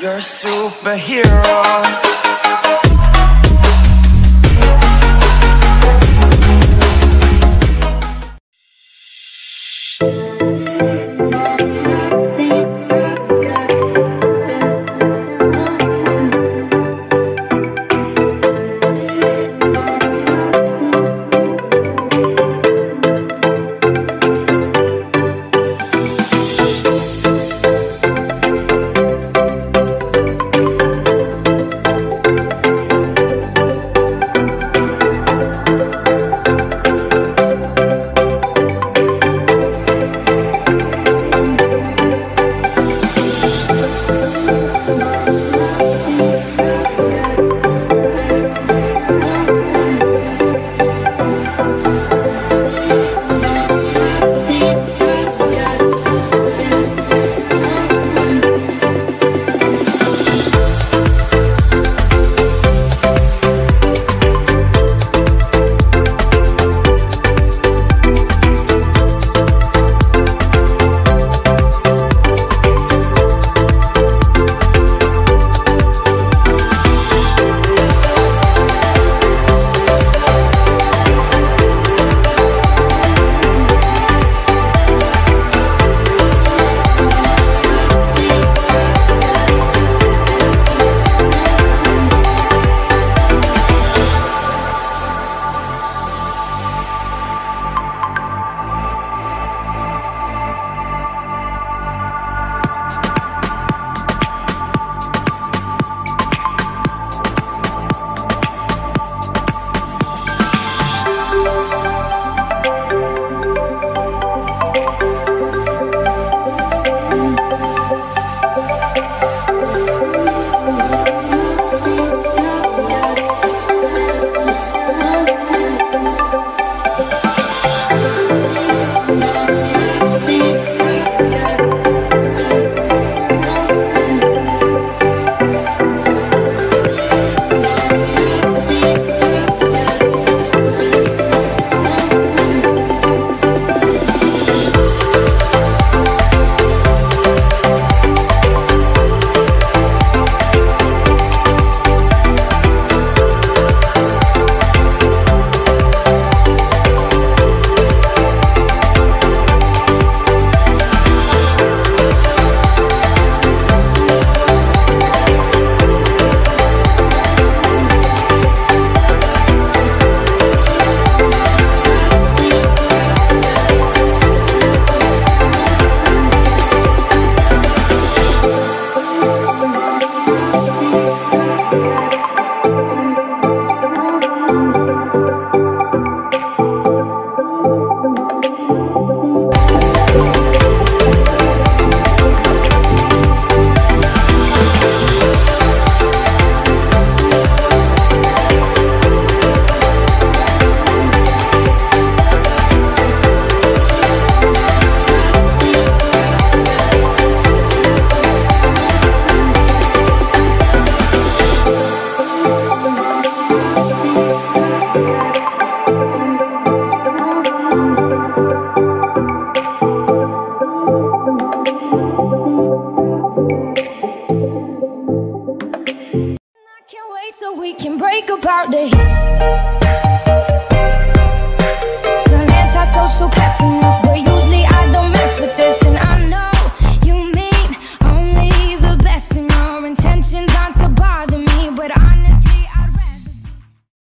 You're a superhero. Apart the